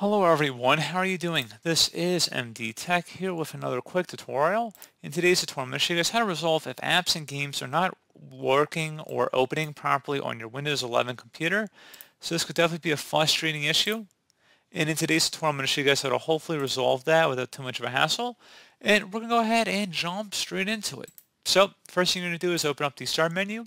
Hello everyone, how are you doing? This is MD Tech here with another quick tutorial. In today's tutorial, I'm going to show you guys how to resolve if apps and games are not working or opening properly on your Windows 11 computer. So this could definitely be a frustrating issue. And in today's tutorial, I'm going to show you guys how to hopefully resolve that without too much of a hassle. And we're going to go ahead and jump straight into it. So first thing you're going to do is open up the Start menu,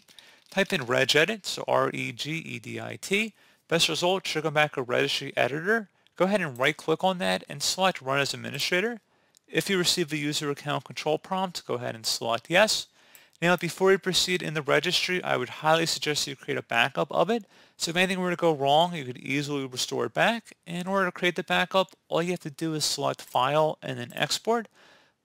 type in regedit, so R-E-G-E-D-I-T. Best result should come back a registry editor go ahead and right click on that and select Run as Administrator. If you receive a user account control prompt, go ahead and select Yes. Now before you proceed in the registry, I would highly suggest you create a backup of it. So if anything were to go wrong, you could easily restore it back. In order to create the backup, all you have to do is select File and then Export.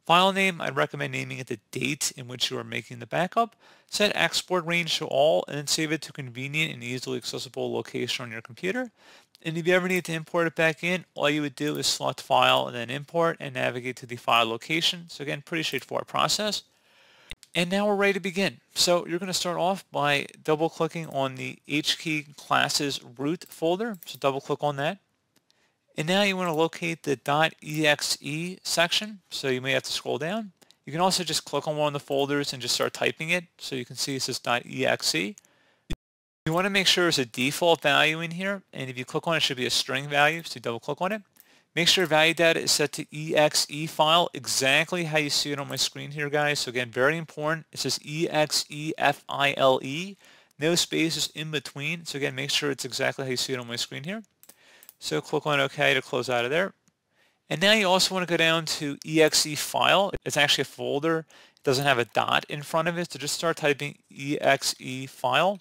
File name, I'd recommend naming it the date in which you are making the backup. Set export range to all and then save it to a convenient and easily accessible location on your computer. And if you ever need to import it back in, all you would do is select File and then Import and navigate to the file location. So again, pretty straightforward process. And now we're ready to begin. So you're going to start off by double clicking on the HKey classes root folder. So double click on that. And now you want to locate the .exe section. So you may have to scroll down. You can also just click on one of the folders and just start typing it. So you can see it says .exe. You want to make sure there's a default value in here, and if you click on it, it should be a string value, so double click on it. Make sure value data is set to exe file, exactly how you see it on my screen here, guys. So again, very important. It says exe file, no spaces in between. So again, make sure it's exactly how you see it on my screen here. So click on OK to close out of there. And now you also want to go down to exe file. It's actually a folder. It doesn't have a dot in front of it, so just start typing exe file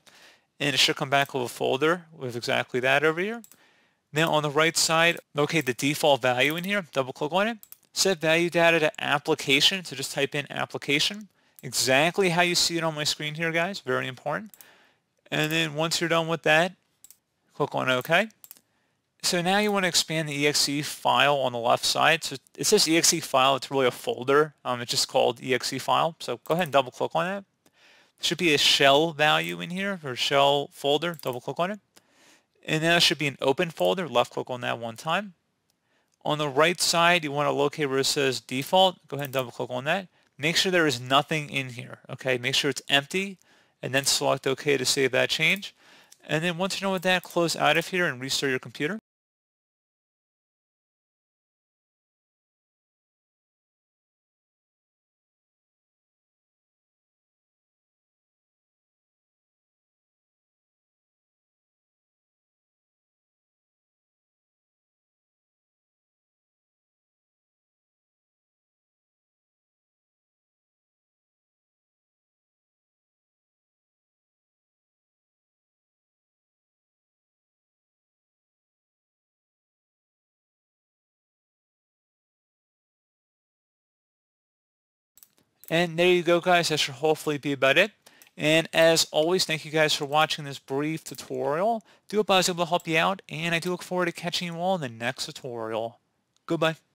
and it should come back with a folder with exactly that over here. Now on the right side, locate the default value in here, double click on it. Set value data to application, so just type in application. Exactly how you see it on my screen here, guys, very important. And then once you're done with that, click on OK. So now you want to expand the exe file on the left side. So it says exe file, it's really a folder. Um, it's just called exe file. So go ahead and double click on that should be a shell value in here or shell folder. Double click on it. And then there should be an open folder. Left click on that one time. On the right side, you want to locate where it says default. Go ahead and double click on that. Make sure there is nothing in here. Okay, make sure it's empty and then select OK to save that change. And then once you know what that, close out of here and restart your computer. And there you go, guys. That should hopefully be about it. And as always, thank you guys for watching this brief tutorial. Do hope I was able to help you out, and I do look forward to catching you all in the next tutorial. Goodbye.